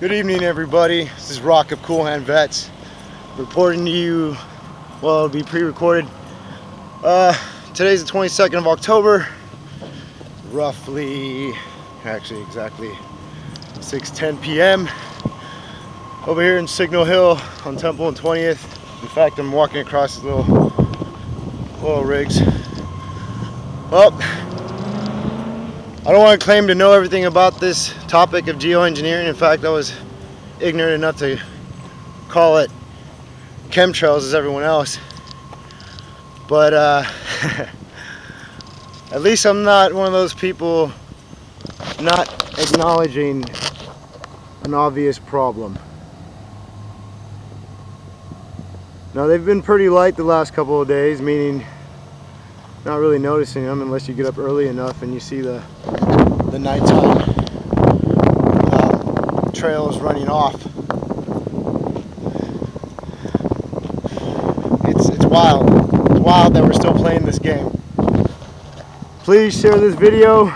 Good evening, everybody. This is Roque of Cool Hand Vets reporting to you. Well, it'll be pre-recorded. Uh, today's the 22nd of October. Roughly, actually, exactly 6:10 p.m. Over here in Signal Hill on Temple and 20th. In fact, I'm walking across these little oil rigs. Well, I don't want to claim to know everything about this topic of geoengineering. In fact, I was ignorant enough to call it chemtrails as everyone else. But uh, at least I'm not one of those people not acknowledging an obvious problem. Now they've been pretty light the last couple of days, meaning not really noticing them unless you get up early enough and you see the the nighttime uh, trails running off. It's it's wild. It's wild that we're still playing this game. Please share this video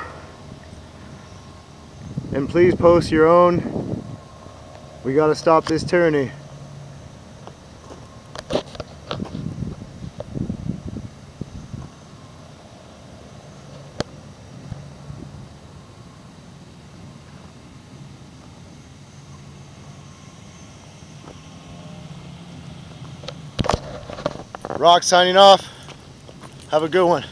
and please post your own. We got to stop this tyranny. Roque signing off. Have a good one.